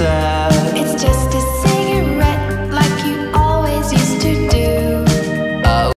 Sad.